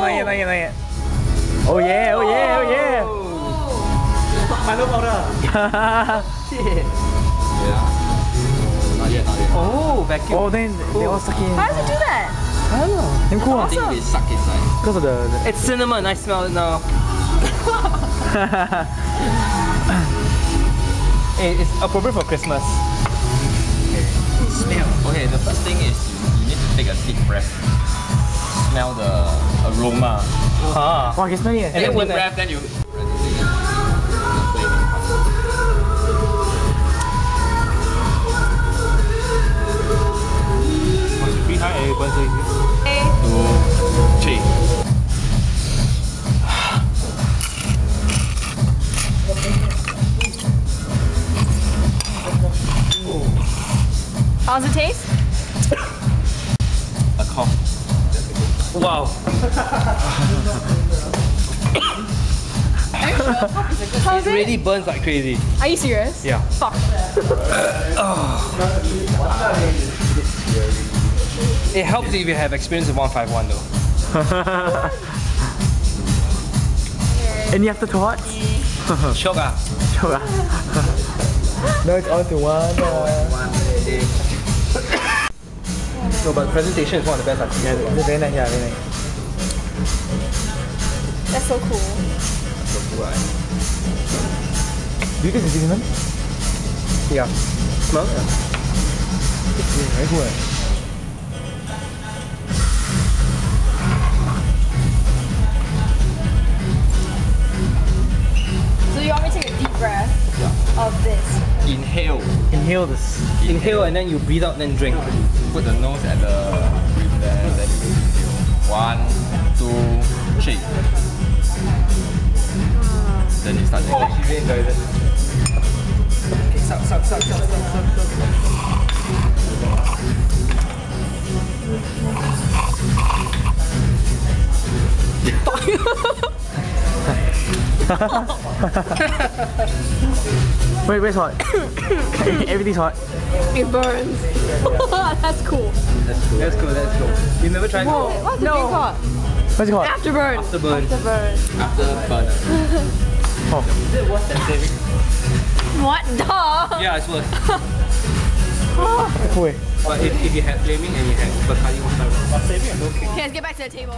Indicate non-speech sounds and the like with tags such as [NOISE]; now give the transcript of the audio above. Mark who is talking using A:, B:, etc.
A: not yet, not yet. Oh yeah, oh yeah, oh yeah. Oh.
B: Milo powder. [LAUGHS]
C: Yeah. Not yet, not yet.
B: Oh, vacuum.
A: oh, then they all suck in.
D: How does it do that?
A: I don't know. Damn cool.
C: I think they suck inside.
A: Because of the, the
B: It's cinnamon. I smell it now. [LAUGHS] It- it's appropriate for Christmas.
C: Smell. Okay, the first thing is you need to take a deep breath. Smell the aroma.
B: Ah.
A: Wow, I can smell it.
B: And
C: And
B: then
C: then
B: when
C: deep breath, then you. The flavor comes.
B: Three high, one three.
D: How's it taste?
B: Wow.
D: How's
B: It
D: it?
B: really burns like crazy.
D: Are you serious?
B: Yeah.
D: Fuck.
B: It helps if you have experience with 151 though. [LAUGHS]
A: Any afterthoughts?
B: Choke ah.
A: Sure. [LAUGHS] no, it's all to one. Uh,
B: No, but presentation is one of the best I've seen.
A: yeah, very nice. Yeah, very nice.
D: That's so cool. So cool.
A: Do you taste the cinnamon?
B: Yeah. Smell? Yeah.
A: Yeah, very cool. eh?
C: Inhale.
A: Inhale this.
B: Inhale and then you breathe out, then drink.
C: Put the nose at the rim there, then you inhale. One, two, three. Then you start drinking.
B: She really enjoys it. Okay, suck, suck, suck, suck, suck, suck, suck. [LAUGHS] [LAUGHS]
A: Wait, where's hot? [COUGHS] Everything's hot.
D: It burns. [LAUGHS] That's cool.
B: That's cool, that's cool. You never tried
D: Whoa, what's the drink called?
A: What's it called?
D: Afterburn.
B: Afterburn.
D: Afterburn.
C: After burner.
A: Oh.
B: Is [LAUGHS] it worse than saving?
D: What? Duh.
B: Yeah, it's worse. [LAUGHS]
A: Cool. eh?
B: But if, if you had flaming and you had Bacardi 151. But saving, I'm okay.
D: Okay, let's get back to the table.